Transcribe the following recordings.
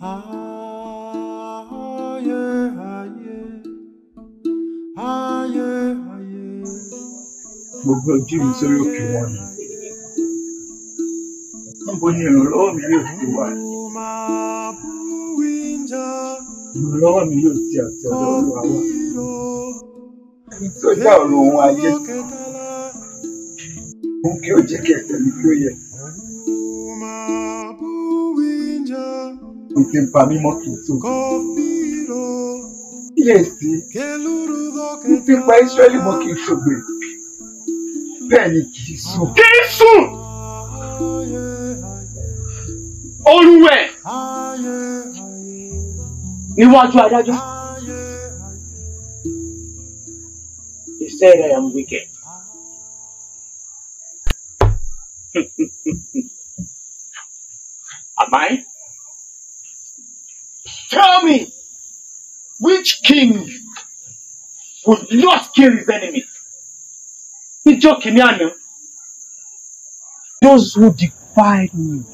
아예 gbogbo ojú mi sórí òkè wọn ni. Níbo ni ìrànlọ́wọ́ mi yóò ti wà? Ìrànlọ́wọ́ mi yóò ti àti ọ̀dọ̀ Olúwa wá tó dá ọ̀rọ̀ ohun ayé òun kí ó jẹ́ kí ẹsẹ̀ mi kí ó yẹ. Òun ti ń pa mímọ́ tó kíyèsí ń ti pa Ísírẹ́lì mọ́ kì í ṣògbè. Bẹ́ẹ̀ ni kì í sùn. kì í sùn olùwẹ̀ níwájú adájọ́. He said I am wicked. Am I? Tell me, which king would not kill his enemy? Those who defied me,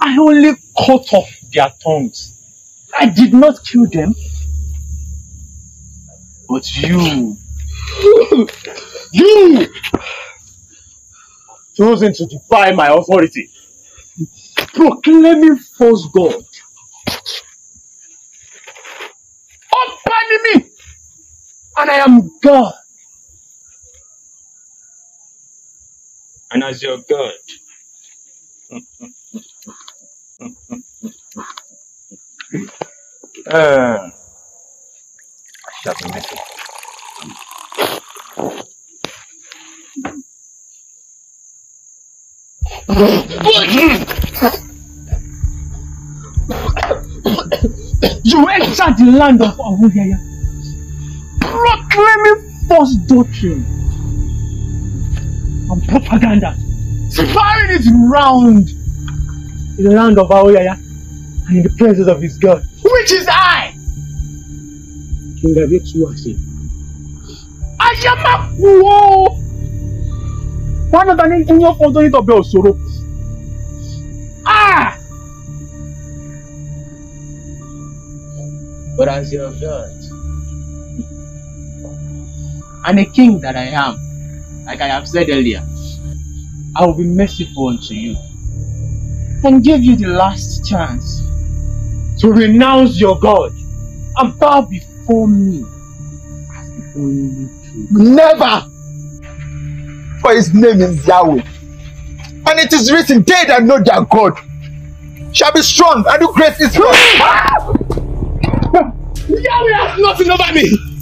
I only cut off their tongues. I did not kill them. But you, you, chosen to defy my authority, proclaiming false God. Ni and I am God. And as your God, uh, I shall be merciful. You entered the land of Awuyaya, proclaiming false doctrine and propaganda, spreading it round in the land of Awuyaya and in the presence of his God, which is I, King Adetuwase. Ayamakuo! Wọ́n náà ní kí wọ́n fọ́n tó ní tọ̀bẹ̀ òṣòro. Ah! But as your God, and a king that I am, like I have said earlier, I will be merciful unto you and give you the last chance to renounce your God and bow before me as the only true Never! For his name is Yahweh. And it is written, They that know their God shall be strong and do great exploits. Yahweh has nothing over me.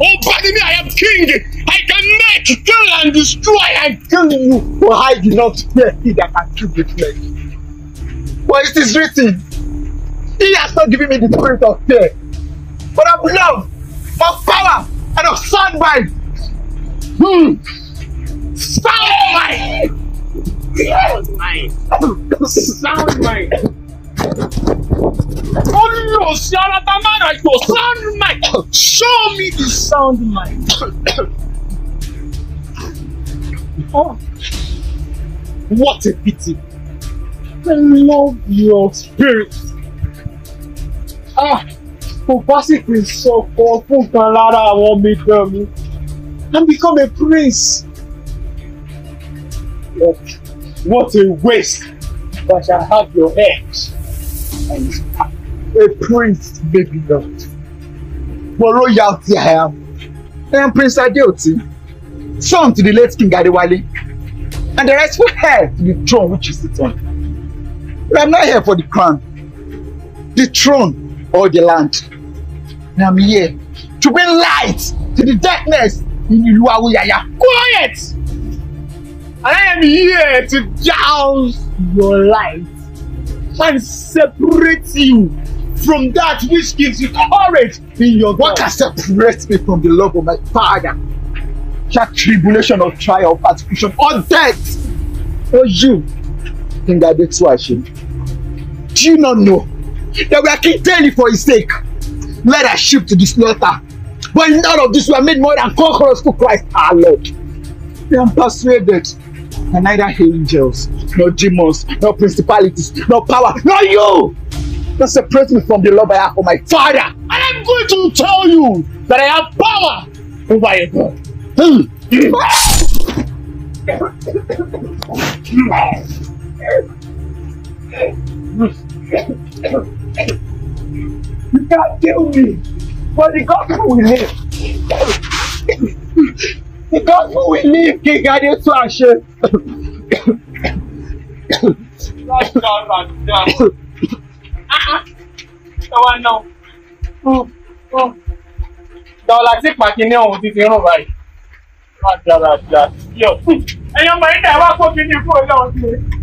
Oh, pardon me, I am king. I can make, kill, and destroy. I Kill you, for I do not fear he that can kill the flesh. For it is written, He has not given me the spirit of fear, but of love, of power, and of sound mind. Hmm. Sound mind. Sound mind. Sound mind. Sound mind. Show me the sound mind. oh, what a pity. I love your spirit. Ah, kò bá sì pè sọ̀kọ̀ fún kan lára àwọn ọmọ ẹgbẹ́ and become a prince. What, what a waste! But I have your head. And A prince, maybe not. But royalty I am. I am Prince Adeoti, son to the late King Adewale, and the rightful heir to the throne which he sits on. But I'm not here for the crown, the throne, or the land. And I'm here to bring light to the darkness in Ilu Awuyaya. quiet! I am here to douse your light and separate you from that which gives you courage in your What God. can separate me from the love of my father? Shall tribulation or trial, persecution or death? Or you, King Adetuashi? Do you not know that we are killed daily for his sake? Let us shift to the slaughter. But in of this, we are made more than conquerors through Christ our Lord. I am persuaded that neither angels, nor demons, nor principalities, nor power, nor you can separates me from the love I have for my father. And I'm going to tell you that I have power over your God. Hmm. You can't kill me, but the gospel will live. The gospel will live, King Adeswashe. Tọ́wọ́ náà. Dọ́là tí pàkínní ọ̀hún ti fi rún báyìí. Má dára dáa. Yọ̀. Ẹ̀yin ọmọ yìí dà wá kó kí ní fún ọlọ́run sí i.